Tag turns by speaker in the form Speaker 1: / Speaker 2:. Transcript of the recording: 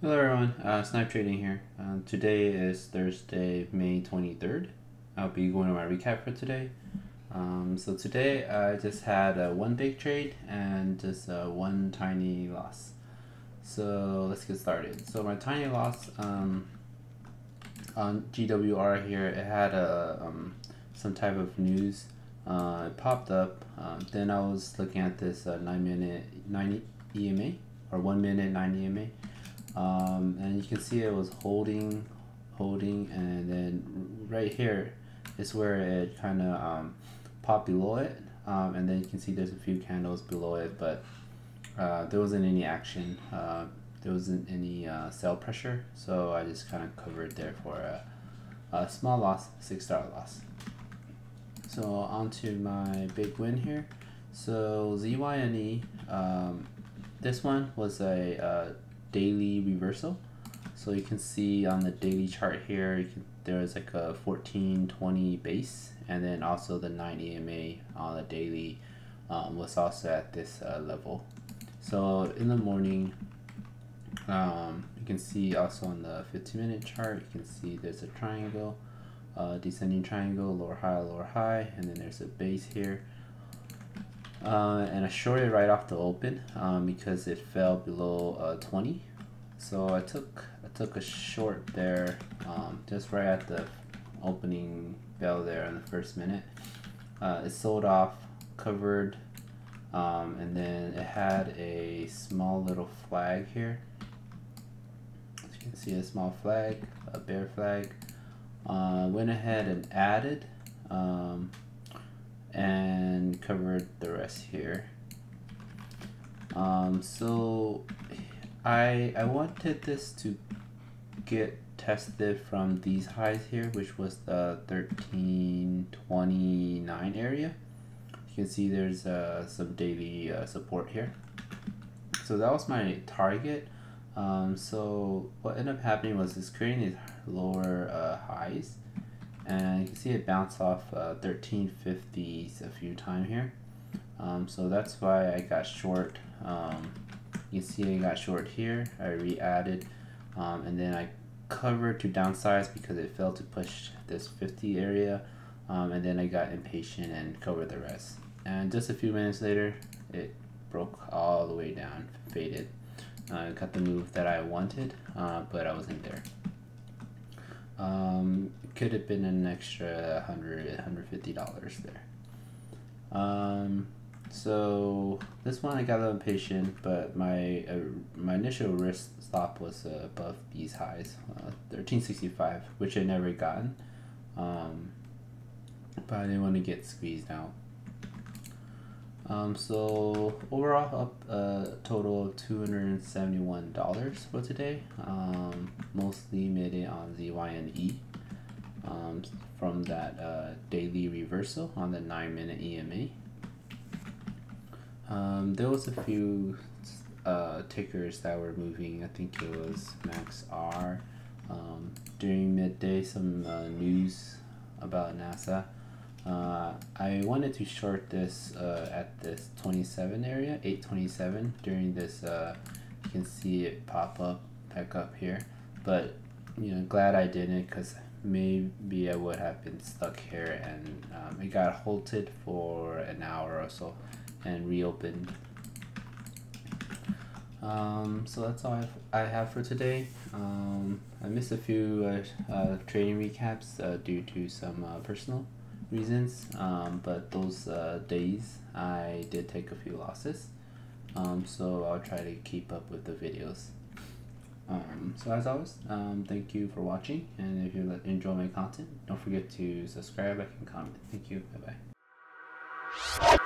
Speaker 1: Hello everyone, uh, Snipe Trading here. Uh, today is Thursday, May 23rd. I'll be going over my recap for today. Um, so today I just had a one big trade and just uh, one tiny loss. So let's get started. So my tiny loss um, on GWR here, it had a, um, some type of news. Uh, it popped up. Um, then I was looking at this uh, 9 minute 9 EMA or 1 minute 9 EMA um, and you can see it was holding holding and then right here is where it kind of um, popped below it. Um, and then you can see there's a few candles below it but uh, there wasn't any action uh, there wasn't any uh, sell pressure. So I just kind of covered there for a, a small loss six dollar loss so on to my big win here so ZYNE um, this one was a uh, daily reversal. So you can see on the daily chart here, can, there's like a 1420 base and then also the 9 EMA on the daily um, was also at this uh, level. So in the morning, um, you can see also on the 15 minute chart, you can see there's a triangle, uh, descending triangle, lower high, lower high, and then there's a base here. Uh, and I shorted right off the open um, because it fell below uh, 20 so I took I took a short there um, just right at the opening bell there in the first minute. Uh, it sold off covered um, and then it had a small little flag here. As you can see a small flag a bear flag uh, went ahead and added um, and covered the rest here. Um, so I I wanted this to get tested from these highs here, which was the 1329 area. You can see there's uh, some daily uh, support here. So that was my target. Um, so what ended up happening was it's creating these lower uh, highs. And you can see it bounce off uh, 1350s a few times here. Um, so that's why I got short um, you can see I got short here. I re-added um, and then I covered to downsize because it failed to push this 50 area. Um, and then I got impatient and covered the rest. And just a few minutes later it broke all the way down faded. Uh, got the move that I wanted uh, but I wasn't there um, could have been an extra 100 $150 there. Um, so this one I got a little impatient, but my uh, my initial risk stop was uh, above these highs, uh, 1365, which I never gotten. Um, but I didn't want to get squeezed out. Um, so overall up a total of $271 for today. Um, mostly made it on ZYNE um, from that uh, daily reversal on the 9 minute EMA. Um, there was a few uh, tickers that were moving. I think it was Max R. Um, during midday, some uh, news about NASA. Uh, I wanted to short this uh, at this 27 area, 827 during this, uh, you can see it pop up back up here, but you know, glad I didn't because maybe I would have been stuck here and um, it got halted for an hour or so and reopened. Um, so that's all I have for today. Um, I missed a few uh, uh, trading recaps uh, due to some uh, personal reasons, um, but those uh, days I did take a few losses. Um, so I'll try to keep up with the videos. Um, so as always, um, thank you for watching, and if you enjoy my content, don't forget to subscribe, like, and comment. Thank you. Bye bye.